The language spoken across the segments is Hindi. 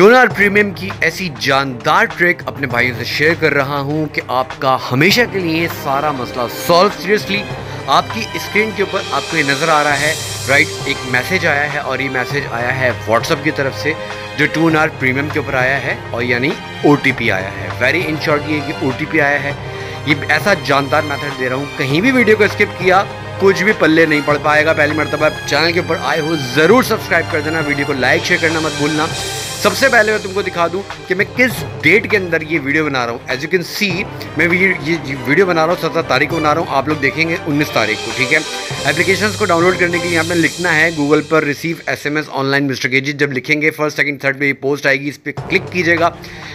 टोनर प्रीमियम की ऐसी जानदार ट्रिक अपने भाइयों से शेयर कर रहा हूँ कि आपका हमेशा के लिए सारा मसला सॉल्व सीरियसली। आपकी स्क्रीन के ऊपर आपको ये नज़र आ रहा है। राइट, एक मैसेज आया है और ये मैसेज आया है व्हाट्सअप की तरफ़ से, जो टू आर प्रीमियम के ऊपर आया है और यानी ओटीपी आया है। वेरी इन शॉर्ट ये कि ओ आया है। ये ऐसा जानदार मेथड दे रहा हूँ। कहीं भी वीडियो को स्किप किया कुछ भी पल्ले नहीं पड़ पाएगा पहली मरतबा। चैनल के ऊपर आए हो, ज़रूर सब्सक्राइब कर देना, वीडियो को लाइक शेयर करना मत भूलना। सबसे पहले मैं तुमको दिखा दूँ कि मैं किस डेट के अंदर ये वीडियो बना रहा हूँ। एज यू कैन सी मैं ये वीडियो बना रहा हूँ, सत्रह तारीख को बना रहा हूँ। आप लोग देखेंगे उन्नीस तारीख को, ठीक है? एप्लीकेशंस को डाउनलोड करने के लिए पे लिखना है गूगल पर रिसीव एसएमएस ऑनलाइन मिस्टर के जब लिखेंगे फ़र्स्ट सेकंड थर्ड पर ये पोस्ट आएगी, इस पर क्लिक कीजिएगा।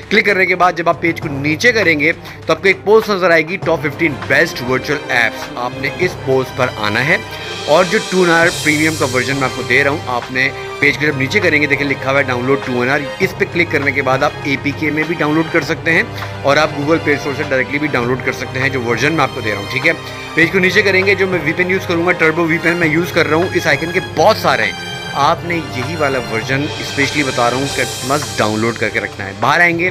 क्लिक करने के बाद जब आप पेज को नीचे करेंगे तो आपको एक पोस्ट नज़र आएगी top fifteen best virtual apps आपने इस पोस्ट पर आना है। और जो टू आर प्रीमियम का वर्जन मैं आपको दे रहा हूँ, आपने पेज के जब नीचे करेंगे, देखिए लिखा हुआ है डाउनलोड टू आर इस पर क्लिक करने के बाद आप ए में भी डाउनलोड कर सकते हैं और आप गूगल प्ले स्टोर से डायरेक्टली भी डाउनलोड कर सकते हैं, जो वर्जन मैं आपको दे रहा हूँ, ठीक है? पेज को नीचे करेंगे, जो मैं वीपेन यूज़ करूँगा टर्बो वीपेन मैं यूज़ कर रहा हूँ। इस आइकन के बहुत सारे हैं। आपने यही वाला वर्जन स्पेशली बता रहा हूँ कि मस्ट डाउनलोड करके रखना है। बाहर आएँगे।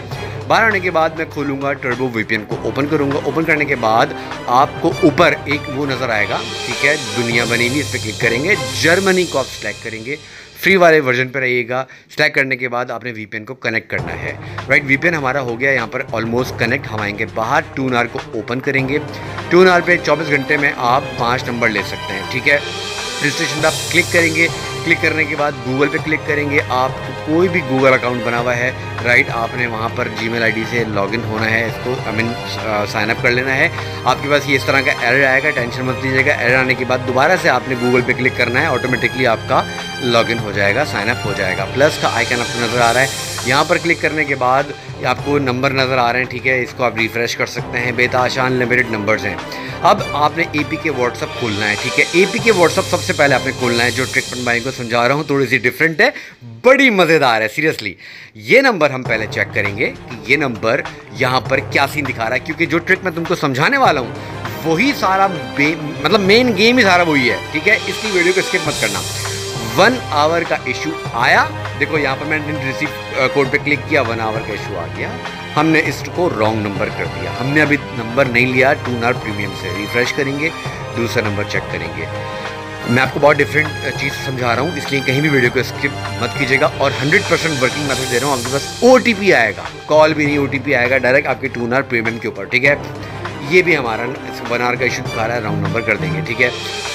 बाहर आने के बाद मैं खोलूँगा टर्बो वीपीएन को ओपन करूँगा। ओपन करने के बाद आपको ऊपर एक वो नज़र आएगा। ठीक है, दुनिया बनी हुई इस पर क्लिक करेंगे। जर्मनी को आप सिलेक्ट करेंगे। फ्री वाले वर्जन पर रहिएगा। सिलेक्ट करने के बाद आपने वीपीएन को कनेक्ट करना है। राइट वीपीएन हमारा हो गया यहाँ पर ऑलमोस्ट कनेक्ट हम आएँगे बाहर। टू नार को ओपन करेंगे। टू नार पे 24 घंटे में आप पाँच नंबर ले सकते हैं। ठीक है रजिस्ट्रेशन पर आप क्लिक करेंगे। क्लिक करने के बाद गूगल पे क्लिक करेंगे। आप कोई भी गूगल अकाउंट बना हुआ है, राइट, आपने वहाँ पर जी मेल से लॉगिन होना है, इसको आई मीन साइनअप कर लेना है। आपके पास ये इस तरह का एरर आएगा टेंशन मत लीजिएगा। एरर आने के बाद दोबारा से आपने गूगल पे क्लिक करना है ऑटोमेटिकली आपका लॉगिन हो जाएगा साइनअप हो जाएगा। प्लस का आइकन आपको नज़र आ रहा है। यहाँ पर क्लिक करने के बाद आपको नंबर नज़र आ रहे हैं, ठीक है? इसको आप रिफ़्रेश कर सकते हैं। बेताशा अनलिमिटेड नंबर्स हैं। अब आपने ए पी के व्हाट्सअप खोलना है, ठीक है? ए पी के व्हाट्सअप सबसे पहले आपने खोलना है, जो ट्रिक पन भाई को समझा रहा हूँ थोड़ी सी डिफरेंट है, बड़ी मज़ेदार है सीरियसली ये नंबर हम पहले चेक करेंगे कि ये नंबर यहाँ पर क्या सीन दिखा रहा है, क्योंकि जो ट्रिक मैं तुमको समझाने वाला हूँ, वही सारा मतलब मेन गेम ही सारा वही है, ठीक है? इसकी वीडियो को स्किप मत करना। वन आवर का इशू आया। देखो, यहाँ पर मैंने रिसीव कोड पे क्लिक किया वन आवर का इशू आ गया। हमने इसको रॉन्ग नंबर कर दिया। हमने अभी नंबर नहीं लिया टू नार प्रीमियम से रिफ्रेश करेंगे, दूसरा नंबर चेक करेंगे। मैं आपको बहुत डिफरेंट चीज़ समझा रहा हूँ, इसलिए कहीं भी वीडियो को स्किप मत कीजिएगा और 100 परसेंट वर्किंग मैथड दे रहा हूँ। आपके पास ओटीपी आएगा। कॉल भी नहीं ओटीपी आएगा डायरेक्ट आपके टू नार प्रीमियम के ऊपर, ठीक है? ये भी हमारा वन आवर का इशू दिखा रहा है राउंड नंबर कर देंगे, ठीक है?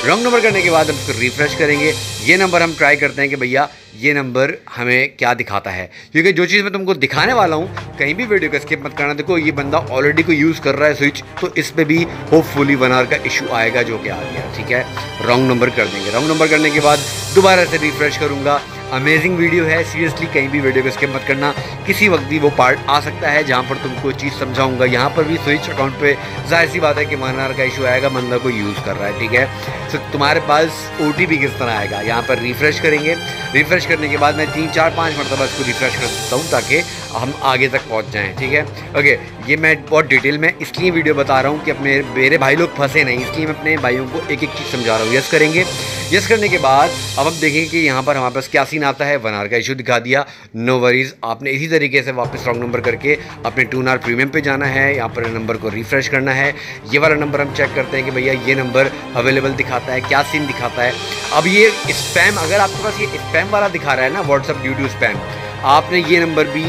राउंड नंबर करने के बाद हम उसको रिफ्रेश करेंगे। ये नंबर हम ट्राई करते हैं कि भैया, ये नंबर हमें क्या दिखाता है? क्योंकि जो चीज़ मैं तुमको दिखाने वाला हूँ, कहीं भी वीडियो का स्किप मत करना। देखो, ये बंदा ऑलरेडी को यूज़ कर रहा है स्विच तो इस पर भी होपफुली वन आवर का इशू आएगा जो कि आ गया, ठीक है? रॉन्ग नंबर कर देंगे। रॉन्ग नंबर करने के बाद दोबारा से रिफ्रेश करूँगा। अमेजिंग वीडियो है। सीरियसली कहीं भी वीडियो को स्किप मत करना। किसी वक्त भी वो पार्ट आ सकता है जहाँ पर तुमको चीज़ समझाऊँगा। यहाँ पर भी स्विच अकाउंट पे ज़ाहिर सी बात है कि मनार का इशू आएगा। बंदा को यूज़ कर रहा है, ठीक है? तो तुम्हारे पास ओटीपी किस तरह आएगा? यहाँ पर रिफ्रेश करेंगे। रिफ्रेश करने के बाद मैं तीन, चार, पाँच मरतबा इसको रिफ्रेश कर देता हूँ ताकि हम आगे तक पहुँच जाएँ, ठीक है? ओके ये मैं बहुत डिटेल में इसलिए वीडियो बता रहा हूँ कि अपने मेरे भाई लोग फंसे नहीं। इसलिए मैं अपने भाइयों को एक एक चीज़ समझा रहा हूँ। यस करेंगे। यस करने के बाद अब हम देखेंगे कि यहाँ पर हमारे पास क्या सीन आता है। वन आर का इशू दिखा दिया। नो वरीज आपने इसी तरीके से वापस रॉन्ग नंबर करके अपने टू आर प्रीमियम पे जाना है। यहाँ पर नंबर को रिफ्रेश करना है। ये वाला नंबर हम चेक करते हैं कि भैया ये नंबर अवेलेबल दिखाता है, क्या सीन दिखाता है। अब ये स्पैम अगर आपके पास ये स्पैम वाला दिखा रहा है ना व्हाट्सअप ड्यू टू स्पैम आपने ये नंबर भी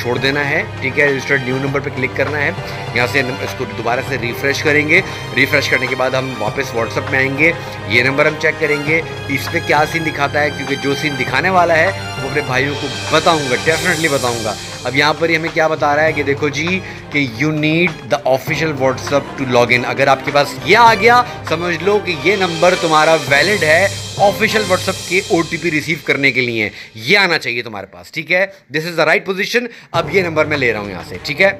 छोड़ देना है। ठीक है रजिस्टर्ड न्यू नंबर पे क्लिक करना है। यहाँ से इसको दोबारा से रिफ़्रेश करेंगे। रिफ़्रेश करने के बाद हम वापस व्हाट्सअप में आएँगे। ये नंबर हम चेक करेंगे। इस पर क्या सीन दिखाता है? क्योंकि जो सीन दिखाने वाला है, वो अपने भाइयों को बताऊँगा डेफिनेटली बताऊँगा। अब यहाँ पर ही हमें क्या बता रहा है कि देखो जी, कि you need the official WhatsApp to log in अगर आपके पास ये आ गया, समझ लो कि ये नंबर तुम्हारा वैलिड है ऑफिशियल व्हाट्सअप के ओटीपी रिसीव करने के लिए। ये आना चाहिए तुम्हारे पास, ठीक है? This is the right position अब ये नंबर मैं ले रहा हूँ यहाँ से, ठीक है?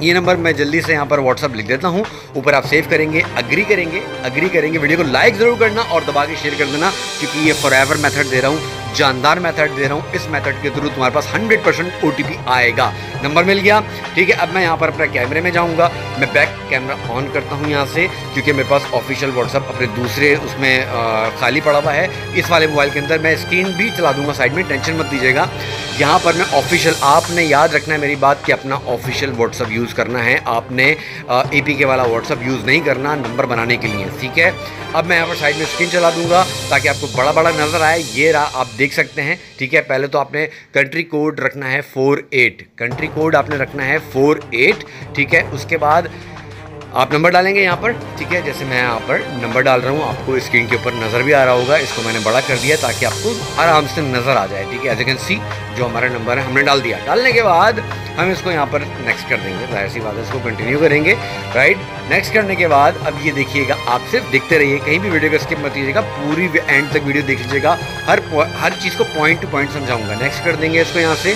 ये नंबर मैं जल्दी से यहाँ पर व्हाट्सअप लिख देता हूँ। ऊपर आप सेव करेंगे अग्री करेंगे अग्री करेंगे। वीडियो को लाइक ज़रूर करना और दबा के शेयर कर देना, क्योंकि ये फॉर एवर मैथड दे रहा हूँ, जानदार मेथड दे रहा हूँ। इस मेथड के थ्रू तुम्हारे पास हंड्रेड परसेंट ओ आएगा। नंबर मिल गया। ठीक है, अब मैं यहाँ पर अपने कैमरे में जाऊँगा। मैं बैक कैमरा ऑन करता हूँ यहाँ से। क्योंकि मेरे पास ऑफिशियल व्हाट्सअप अपने दूसरे उसमें खाली पड़ा हुआ है। इस वाले मोबाइल के अंदर मैं स्क्रीन भी चला दूँगा साइड में टेंशन मत दीजिएगा। यहाँ पर मैं ऑफिशियल आपने याद रखना है मेरी बात कि अपना ऑफिशियल व्हाट्सअप यूज़ करना है। आपने ए पी के वाला व्हाट्सअप यूज़ नहीं करना नंबर बनाने के लिए, ठीक है? अब मैं यहाँ पर साइड में स्क्रीन चला दूँगा ताकि आपको बड़ा बड़ा नज़र आए। ये रहा, आप देख सकते हैं, ठीक है? पहले तो आपने कंट्री कोड रखना है फोर एट कंट्री कोड आपने रखना है फोर एट ठीक है? उसके बाद आप नंबर डालेंगे यहाँ पर, ठीक है? जैसे मैं यहाँ पर नंबर डाल रहा हूँ, आपको स्क्रीन के ऊपर नज़र भी आ रहा होगा। इसको मैंने बड़ा कर दिया ताकि आपको आराम से नज़र आ जाए, ठीक है? एज यू कैन सी जो हमारा नंबर है, हमने डाल दिया। डालने के बाद हम इसको यहाँ पर नेक्स्ट कर देंगे। ज़ाहिर सी बात है, इसको कंटिन्यू करेंगे राइट नेक्स्ट करने के बाद, अब ये देखिएगा, आप सिर्फ़ देखते रहिए, कहीं भी वीडियो को स्किप मत कीजिएगा, पूरी एंड तक वीडियो देख लीजिएगा, हर हर चीज़ को पॉइंट टू पॉइंट समझाऊँगा। नेक्स्ट कर देंगे इसको यहाँ से।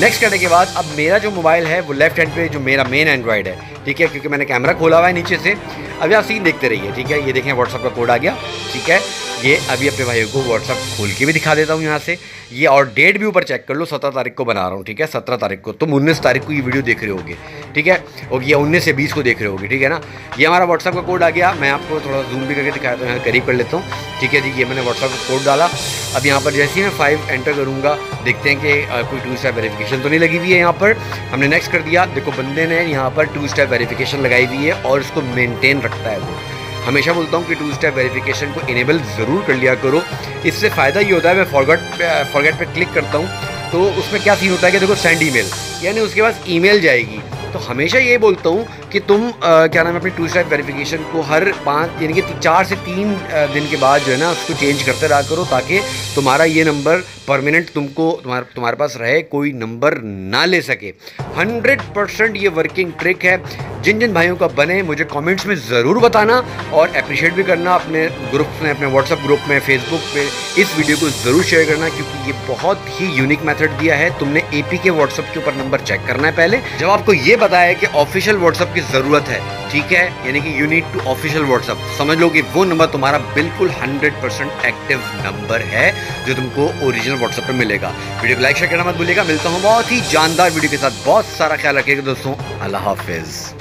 नेक्स्ट करने के बाद, अब मेरा जो मोबाइल है, वो लेफ़्ट हैंड पे, जो मेरा मेन एंड्रॉयड है ठीक है, क्योंकि मैंने कैमरा खोला हुआ है नीचे से। अभी आप सीन देखते रहिए, ठीक है? ये देखें व्हाट्सअप का कोड आ गया, ठीक है? ये अभी अपने भाइयों को व्हाट्सअप खोल के भी दिखा देता हूँ यहाँ से। ये और डेट भी ऊपर चेक कर लो, सत्रह तारीख को बना रहा हूँ, ठीक है? सत्रह तारीख को। तुम उन्नीस तारीख को ये वीडियो देख रहे होगे, ठीक है? और ये उन्नीस से बीस को देख रहे होगे, ठीक है ना? ये हमारा व्हाट्सअप का कोड आ गया। मैं आपको थोड़ा जूम भी करके दिखाया तो यहाँ करीब कर लेता हूँ, ठीक है जी? ये मैंने व्हाट्सअप का कोड डाला। अब यहाँ पर जैसे ही मैं फाइव एंटर करूँगा, देखते हैं कि कोई टू स्टेप वेरिफिकेशन तो नहीं लगी हुई है यहाँ पर। हमने नेक्स्ट कर दिया। देखो, बंदे ने यहाँ पर टू स्टेप वेरिफिकेशन लगाई हुई है और इसको मेनटेन रखता है वो। हमेशा बोलता हूँ कि टू स्टेप वेरिफिकेशन को इनेबल ज़रूर कर लिया करो। इससे फ़ायदा ये होता है, मैं फॉरगेट फॉरगेट पे क्लिक करता हूँ तो उसमें क्या सीन होता है कि देखो सेंड ईमेल यानी उसके पास ईमेल जाएगी। तो हमेशा ये बोलता हूँ कि तुम आ, क्या नाम है अपनी टू स्टेप वेरिफिकेशन को हर पाँच यानी कि चार से तीन दिन के बाद जो है ना उसको चेंज करते रहा करो ताकि तुम्हारा ये नंबर परमानेंट तुमको तुम्हारे तुम्हारे पास रहे कोई नंबर ना ले सके। हंड्रेड परसेंट ये वर्किंग ट्रिक है। जिन जिन भाइयों का बने मुझे कमेंट्स में ज़रूर बताना और अप्रिशिएट भी करना। अपने ग्रुप में अपने व्हाट्सअप ग्रुप में फेसबुक पे इस वीडियो को ज़रूर शेयर करना क्योंकि ये बहुत ही यूनिक मेथड दिया है। तुमने ए के व्हाट्सअप के ऊपर नंबर चेक करना है पहले। जब आपको ये बताया कि ऑफिशियल व्हाट्सअप की ज़रूरत है, ठीक है? यानी कि you need to official WhatsApp समझ लो कि वो नंबर तुम्हारा बिल्कुल हंड्रेड परसेंट एक्टिव नंबर है, जो तुमको ओरिजिनल व्हाट्सएप पर मिलेगा। वीडियो को लाइक शेयर करना मत भूलिएगा। मिलता हूँ बहुत ही जानदार वीडियो के साथ। बहुत सारा ख्याल रखेगा दोस्तों। अल्लाह हाफिज़।